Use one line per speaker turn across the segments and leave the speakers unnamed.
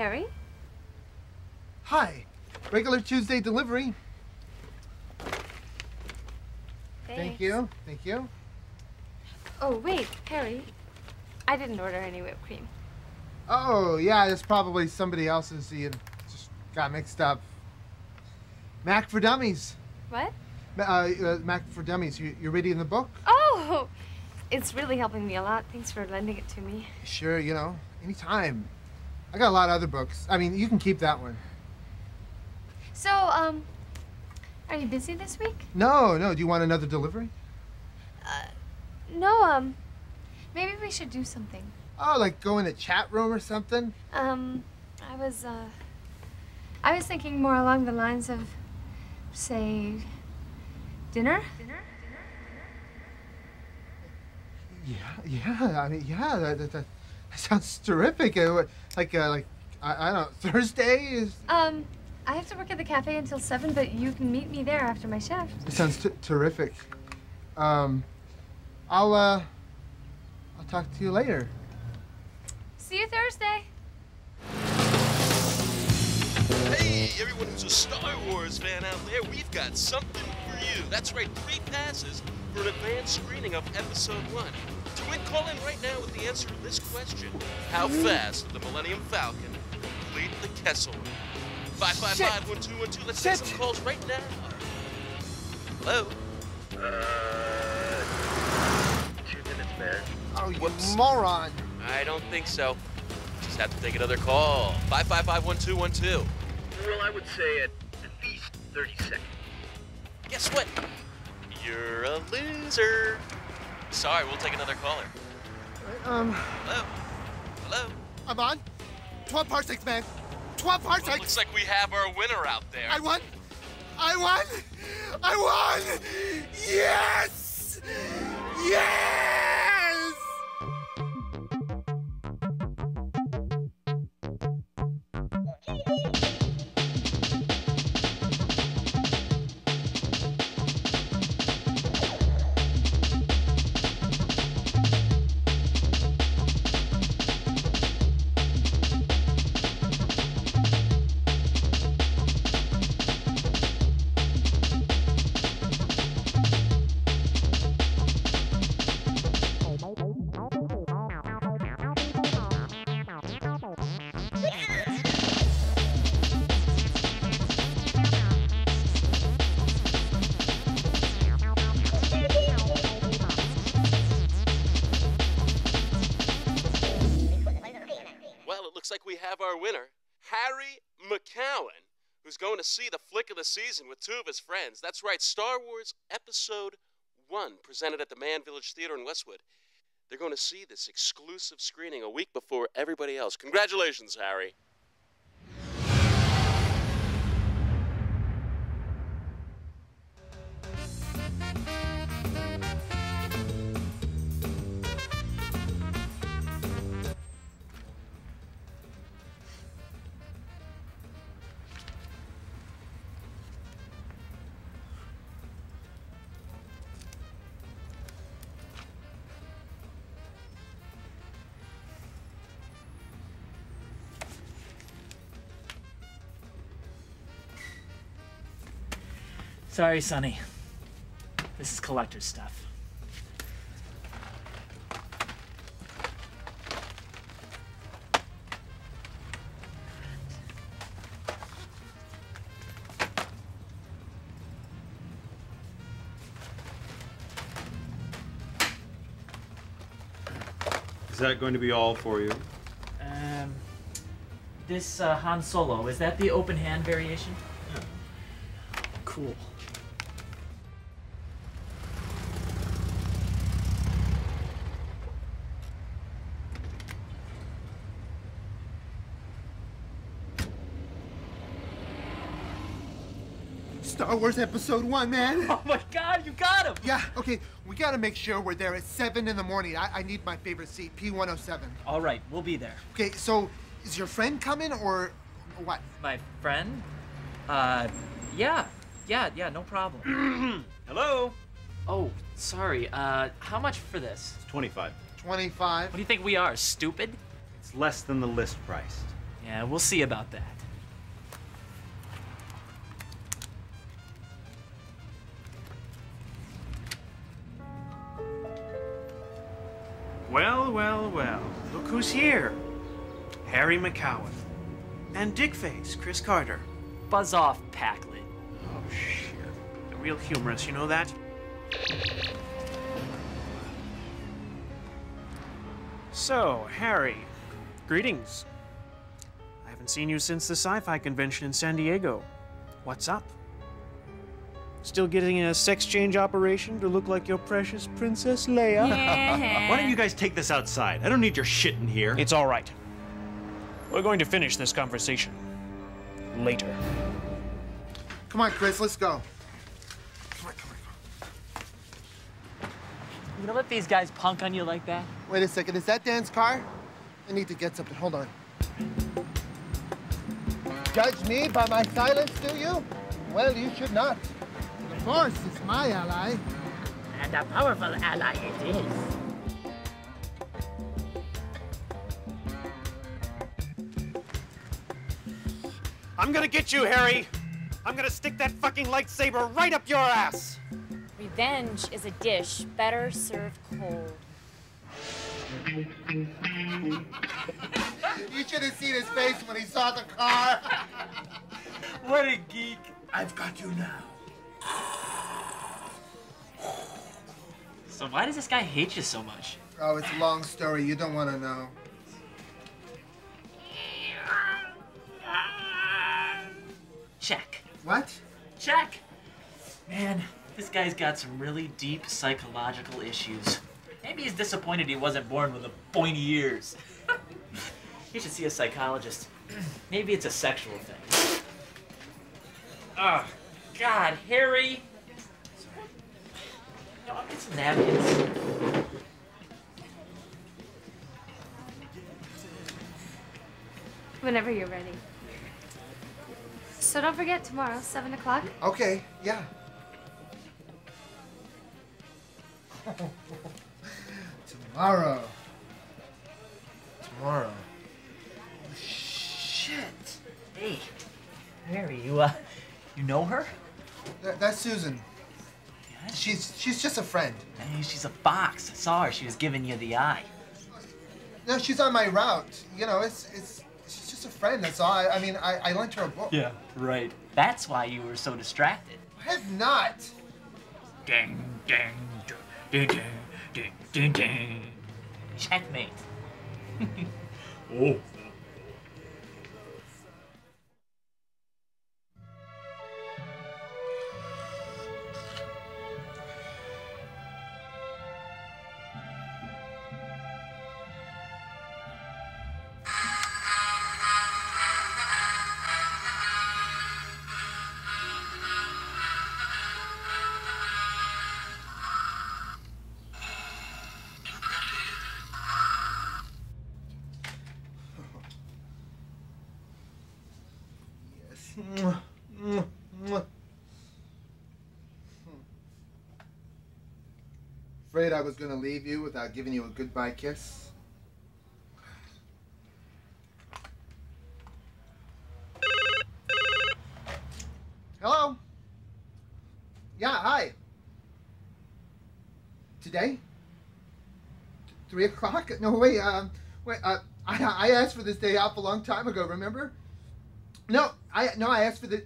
Harry?
Hi. Regular Tuesday delivery. Thank you. Thank you.
Oh, wait, Harry. I didn't order any whipped cream.
Oh, yeah, it's probably somebody else's. You just got mixed up. Mac for Dummies.
What?
Uh, uh, Mac for Dummies. You, you're reading the book?
Oh! It's really helping me a lot. Thanks for lending it to me.
Sure, you know, anytime. I got a lot of other books. I mean, you can keep that one.
So, um, are you busy this week?
No, no. Do you want another delivery?
Uh, no, um, maybe we should do something.
Oh, like go in a chat room or something?
Um, I was, uh, I was thinking more along the lines of, say, dinner? Dinner? Dinner?
Yeah, yeah. I mean, yeah. That, that, that, that sounds terrific. Uh, what- like, uh, like, I, I don't know. Thursday is.
Um, I have to work at the cafe until 7, but you can meet me there after my shift.
It sounds t- terrific. Um, I'll uh, I'll talk to you later.
See you Thursday.
Hey, everyone who's a Star Wars fan out there, we've got something for you. That's right, three passes for an advanced screening of Episode 1. To win, call in right now with the answer to this question. How fast did the Millennium Falcon complete the Kessel Run? 555-1212, let's take
Shit.
some calls right now. Hello?
Uh, Two minutes, man.
Oh, you
Whoops.
moron!
I don't think so. Just have to take another call. 555-1212.
Well, I would say at, at least 30 seconds.
Guess what? You're a loser. Sorry, we'll take another caller.
Um,
Hello? Hello?
I'm on. Twelve parsecs, man. Twelve
Well,
parsecs.
looks like we have our winner out there.
I won. I won. I won. Yes. Yes.
Winner, Harry McCowan, who's going to see the flick of the season with two of his friends. That's right, Star Wars Episode 1, presented at the Mann Village Theater in Westwood. They're going to see this exclusive screening a week before everybody else. Congratulations, Harry.
Sorry, Sonny. This is collector's stuff.
Is that going to be all for you?
Um, this uh, Han Solo, is that the open hand variation? Cool.
Star Wars Episode One, man.
Oh my god, you got him!
Yeah. Okay. We gotta make sure we're there at seven in the morning. I, I need my favorite seat, P107.
All right, we'll be there.
Okay. So, is your friend coming or what?
My friend? Uh, yeah. Yeah, yeah, no problem.
Hello?
oh, sorry. Uh, how much for this?
It's 25.
What do you think we are, stupid?
It's less than the list price.
Yeah, we'll see about that.
Well, well, well. Look who's here. Harry McCowan. And Dickface, Chris Carter.
Buzz off, Packlet.
Oh, shit. A real humorist, you know that? So, Harry, greetings. I haven't seen you since the sci fi convention in San Diego. What's up? Still getting a sex change operation to look like your precious Princess Leia?
Why don't you guys take this outside? I don't need your shit in here.
It's all right. We're going to finish this conversation later.
Come on, Chris, let's go. Come on, come on, come
You gonna let these guys punk on you like that?
Wait a second, is that Dan's car? I need to get something. Hold on. Judge me by my silence, do you? Well, you should not. Of is my ally.
And a powerful ally it is.
I'm gonna get you, Harry! I'm gonna stick that fucking lightsaber right up your ass!
Revenge is a dish better served cold.
You should have seen his face when he saw the car.
What a geek.
I've got you now.
So why does this guy hate you so much?
Oh, it's a long story. You don't want to know.
Check.
What?
Check. Man, this guy's got some really deep psychological issues. Maybe he's disappointed he wasn't born with a pointy ears. you should see a psychologist. Maybe it's a sexual thing. Oh, God, Harry. No, I'll get some napkins.
Whenever you're ready. So don't forget tomorrow, 7 o'clock.
Okay, yeah. Tomorrow. Tomorrow. Oh, Shit.
Hey, Harry, you uh, you know her?
That, that's Susan.
Yeah.
She's she's just a friend.
Hey, she's a fox. I saw her. She was giving you the eye.
No, she's on my route. You know, it's it's she's just a friend. That's all. I, I mean, I, I lent her a book.
Yeah, right. That's why you were so distracted.
I have not.
Ding, ding, ding, ding, ding, ding, ding. Checkmate. oh.
Afraid I was gonna leave you without giving you a goodbye kiss. Hello? Yeah, hi. Today? Th- Three o'clock? No, wait, um, wait, uh, I, I asked for this day off a long time ago, remember? No, I no, I asked for the.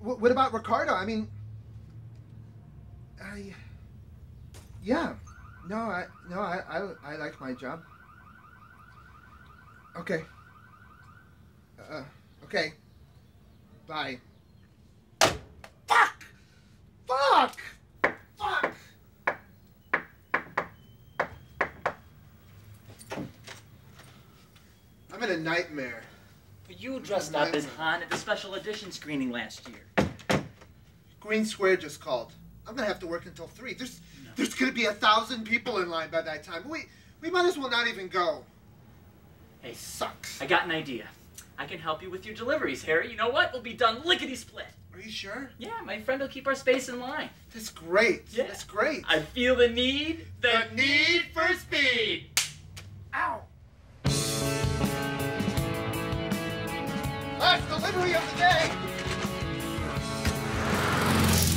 What, what about Ricardo? I mean, I. Yeah, no, I no, I I, I like my job. Okay. Uh, okay. Bye. Fuck! Fuck! Fuck! I'm in a nightmare.
But you dressed up as Han at the special edition screening last year.
Green Square just called. I'm gonna have to work until three. There's there's gonna be a thousand people in line by that time. We we might as well not even go.
Hey,
Sucks.
I got an idea. I can help you with your deliveries, Harry. You know what? We'll be done lickety split.
Are you sure?
Yeah, my friend will keep our space in line.
That's great.
Yeah.
That's great.
I feel the need, the,
The need for
speed.
Ow. Last delivery of the day.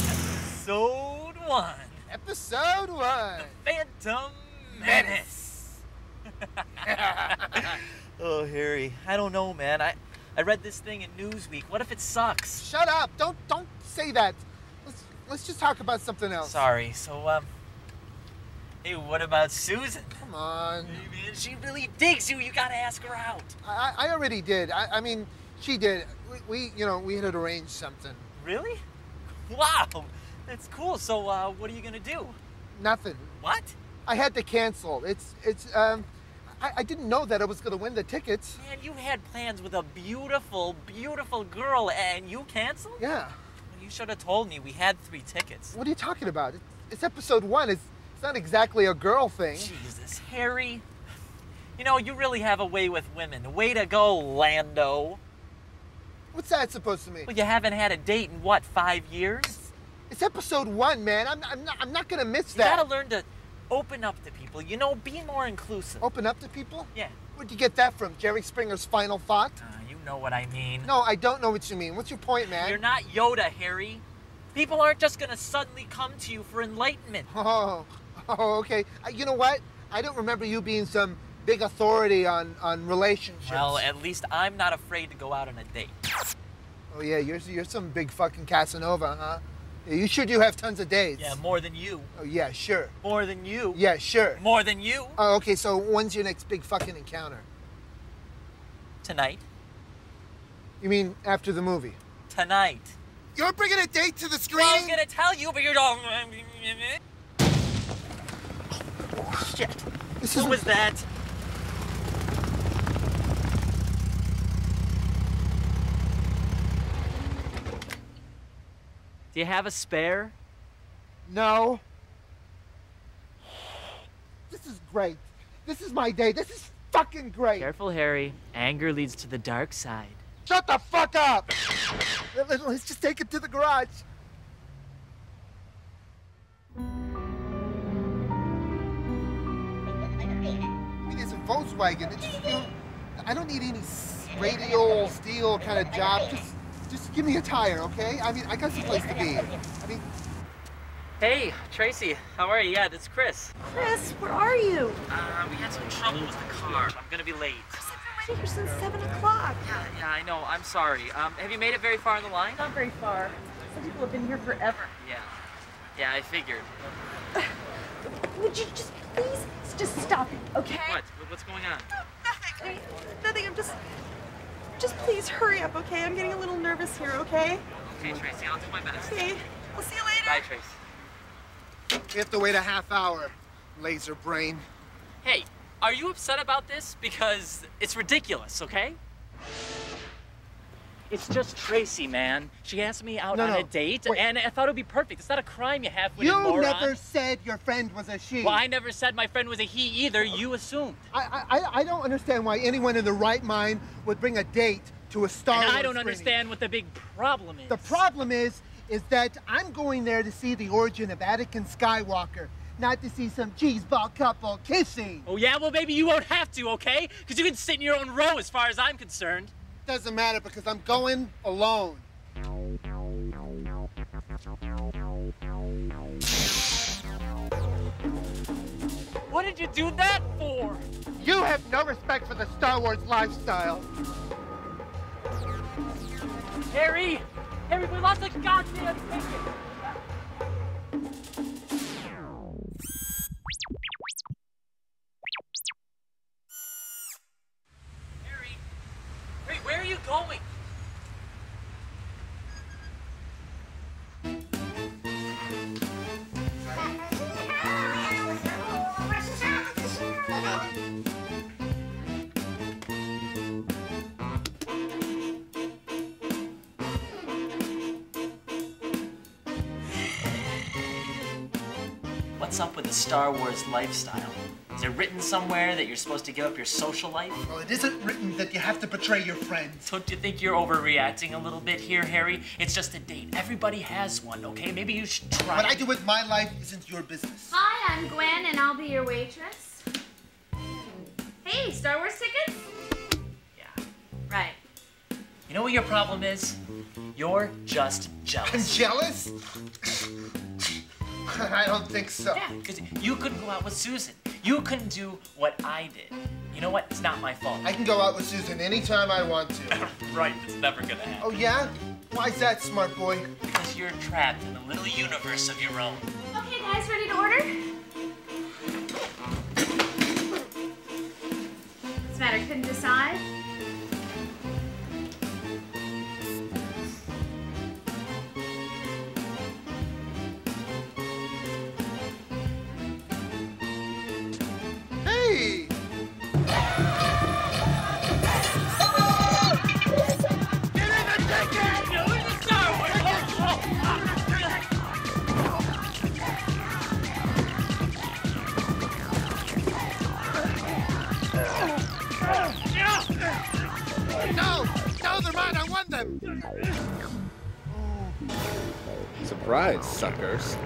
Episode one.
Episode one.
Phantom Menace. oh, Harry, I don't know, man. I, I read this thing in Newsweek. What if it sucks?
Shut up! Don't don't say that. Let's let's just talk about something else.
Sorry. So, um, hey, what about Susan?
Come on.
Hey, man, she really digs you. You gotta ask her out.
I, I already did. I, I mean, she did. We, we you know we had arranged something.
Really? Wow, that's cool. So, uh, what are you gonna do?
Nothing.
What?
I had to cancel. It's it's um. I, I didn't know that I was gonna win the tickets.
Man, you had plans with a beautiful, beautiful girl, and you canceled?
Yeah.
You should have told me. We had three tickets.
What are you talking about? It's, it's episode one. It's it's not exactly a girl thing.
Jesus, Harry. You know, you really have a way with women. Way to go, Lando.
What's that supposed to mean?
Well, you haven't had a date in what, five years?
It's episode one, man. I'm, I'm not I'm not gonna miss that.
You gotta learn to open up to people. You know, be more inclusive.
Open up to people?
Yeah.
Where'd you get that from? Jerry Springer's final thought?
Uh, you know what I mean.
No, I don't know what you mean. What's your point, man?
You're not Yoda, Harry. People aren't just gonna suddenly come to you for enlightenment.
Oh, oh, okay. Uh, you know what? I don't remember you being some big authority on on relationships.
Well, at least I'm not afraid to go out on a date.
oh yeah, you're you're some big fucking Casanova, huh? You sure do have tons of dates.
Yeah, more than you.
Oh yeah, sure.
More than you.
Yeah, sure.
More than you.
Oh, okay. So when's your next big fucking encounter?
Tonight.
You mean after the movie?
Tonight.
You're bringing a date to the
Well, I was gonna tell you, but you're all. Shit.
This
Who was that? Do you have a spare?
no. This is great. This is my day. This is fucking great.
Careful, Harry. Anger leads to the dark side.
Shut the fuck up! Let- let- Let's just take it to the garage. I mean, it's a Volkswagen. It's just, you know, I don't need any radial steel kind of job. Just, just give me a tire, okay? I mean, I got some place to be. I mean,
Hey, Tracy. How are you? Yeah, this is Chris.
Chris, where are you?
Uh, we had some trouble with the car. I'm gonna be late.
I've been waiting here since 7 o'clock.
Yeah, yeah, I know. I'm sorry. Um, have you made it very far in the line?
Not very far. Some people have been here forever.
Yeah. Yeah, I figured.
Would you just please just stop it, okay?
What? What's going on?
Nothing. Nothing. I'm just. Just please hurry up, okay? I'm getting a little nervous here, okay?
Okay, Tracy, I'll do my best.
Okay. I'll see you later.
Bye, Tracy.
we have to wait a half hour. Laser brain.
Hey, are you upset about this? Because it's ridiculous, okay? It's just Tracy, man. She asked me out
No,
on
no.
a date,
Wait.
and I thought it'd be perfect. It's not a crime you have with a
You
moron.
never said your friend was a she.
Well, I never said my friend was a he either. You assumed.
I, I, I don't understand why anyone in the right mind would bring a date to a Star
and
Wars
I don't
screening.
understand what the big problem is.
The problem is, is that I'm going there to see the origin of Anakin Skywalker, not to see some cheeseball couple kissing.
Oh, yeah? Well, maybe you won't have to, okay? Because you can sit in your own row as far as I'm concerned.
Doesn't matter because I'm going alone.
What did you do that for?
You have no respect for the Star Wars lifestyle.
Harry! Harry, we lost the goddamn ticket! Going? What's up with the Star Wars lifestyle? Is it written somewhere that you're supposed to give up your social life?
Well, it isn't written that you have to betray your friends.
Don't you think you're overreacting a little bit here, Harry? It's just a date. Everybody has one, okay? Maybe you should try.
What I do with my life isn't your business.
Hi, I'm Gwen, and I'll be your waitress. Hey, Star Wars tickets?
Yeah.
Right.
You know what your problem is? You're just jealous.
Jealous? I don't think so.
Yeah, because you couldn't go out with Susan. You couldn't do what I did. You know what? It's not my fault.
I can go out with Susan anytime I want to.
right, it's never gonna happen.
Oh, yeah? Why's that, smart boy?
Because you're trapped in a little universe of your own.
Okay, guys, ready to order? What's the matter? Couldn't decide?
Surprise, suckers.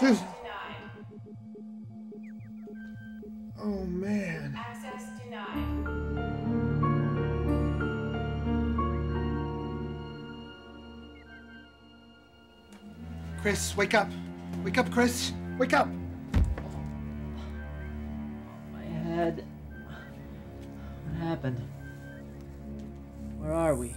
Susan. Oh, man. Access denied. Chris, wake up. Wake up, Chris. Wake up.
My head. What happened? Where are we?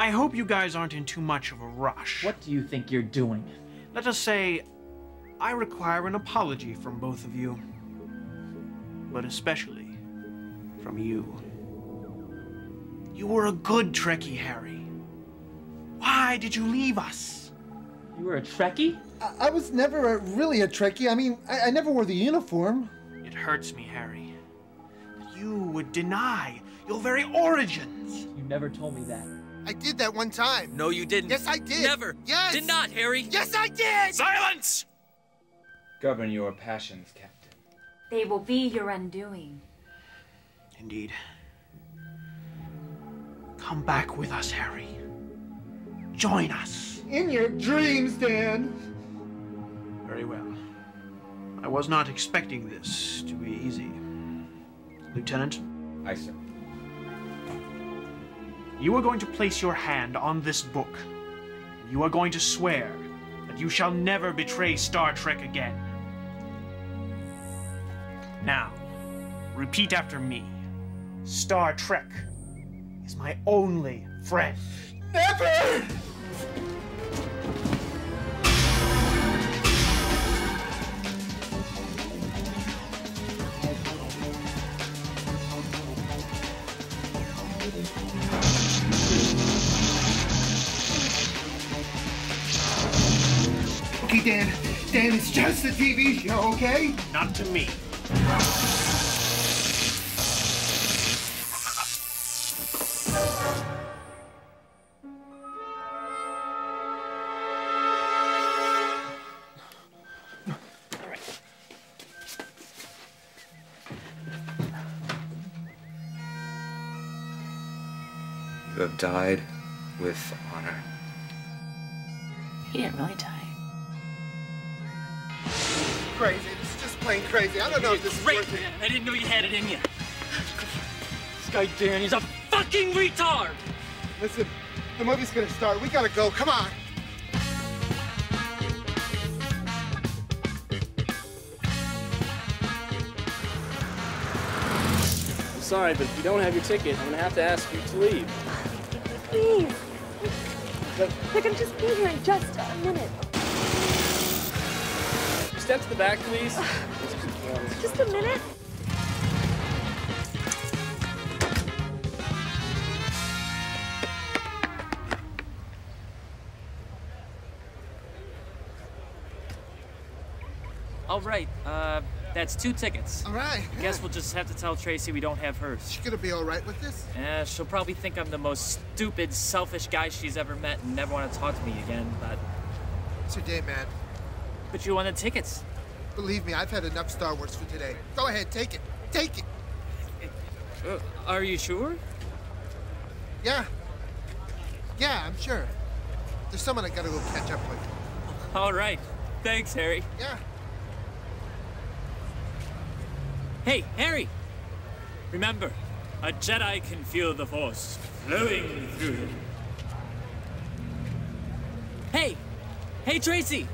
I hope you guys aren't in too much of a rush.
What do you think you're doing?
Let us say I require an apology from both of you. But especially from you. You were a good Trekkie, Harry. Why did you leave us?
You were a Trekkie?
I, I was never a, really a Trekkie. I mean, I, I never wore the uniform.
It hurts me, Harry. That you would deny your very origins.
You never told me that.
I did that one time.
No, you didn't.
Yes, I did.
Never.
Yes.
Did not, Harry.
Yes, I did.
Silence!
Govern your passions, Captain.
They will be your undoing.
Indeed. Come back with us, Harry. Join us.
In your dreams, Dan.
Very well. I was not expecting this to be easy. Lieutenant,
Aye, sir.
You are going to place your hand on this book. You are going to swear that you shall never betray Star Trek again. Now, repeat after me. Star Trek is my only friend.
Never! Dan. Dan, it's just a TV show, okay?
Not to me.
Guy Dan, he's a fucking retard.
Listen, the movie's gonna start. We gotta go. Come on.
I'm sorry, but if you don't have your ticket, I'm gonna have to ask you to leave.
Please. They can just be here in just a minute.
step to the back, please?
Just a minute.
All right, uh, that's two tickets.
All right.
I guess we'll just have to tell Tracy we don't have hers.
She's gonna be all right with this?
Yeah, she'll probably think I'm the most stupid, selfish guy she's ever met and never want to talk to me again, but...
It's your day, man.
But you wanted tickets.
Believe me, I've had enough Star Wars for today. Go ahead, take it. Take it.
Uh, are you sure?
Yeah. Yeah, I'm sure. There's someone I gotta go catch up with.
All right. Thanks, Harry.
Yeah.
Hey, Harry! Remember, a Jedi can feel the Force flowing through him. Hey! Hey, Tracy!